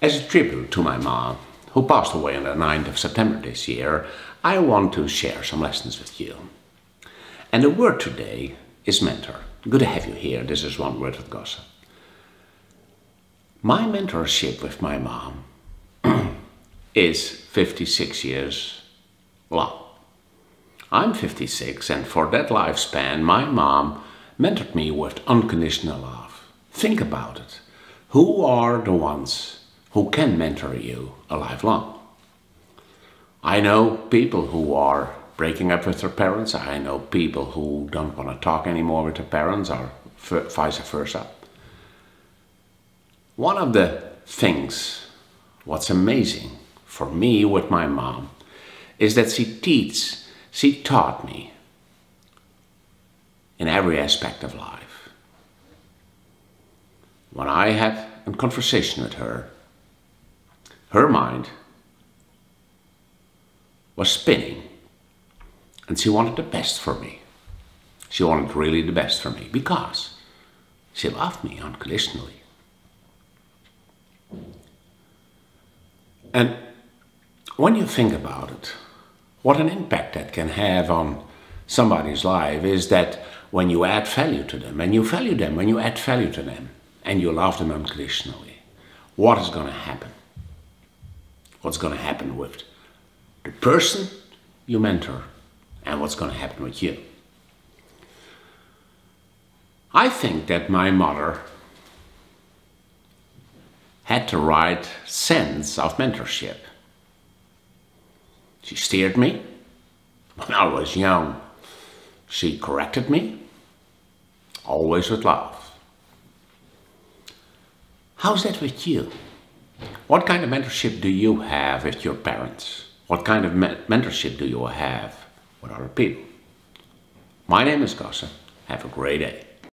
As a tribute to my mom, who passed away on the 9th of September this year, I want to share some lessons with you. And the word today is mentor. Good to have you here. This is One Word with Gosse. My mentorship with my mom is 56 years long. I'm 56 and for that lifespan my mom mentored me with unconditional love. Think about it. Who are the ones who can mentor you a lifelong? I know people who are breaking up with their parents. I know people who don't want to talk anymore with their parents or vice versa. One of the things, what's amazing for me with my mom, is that she teaches, she taught me in every aspect of life. When I had a conversation with her, her mind was spinning and she wanted the best for me. She wanted really the best for me because she loved me unconditionally. And when you think about it, what an impact that can have on somebody's life is that when you add value to them, and you value them, when you add value to them, and you love them unconditionally, what is going to happen? What's going to happen with the person you mentor and what's going to happen with you? I think that my mother had the right sense of mentorship. She steered me when I was young. She corrected me, always with love. How's that with you? What kind of mentorship do you have with your parents? What kind of me mentorship do you have with other people? My name is Gosse. Have a great day.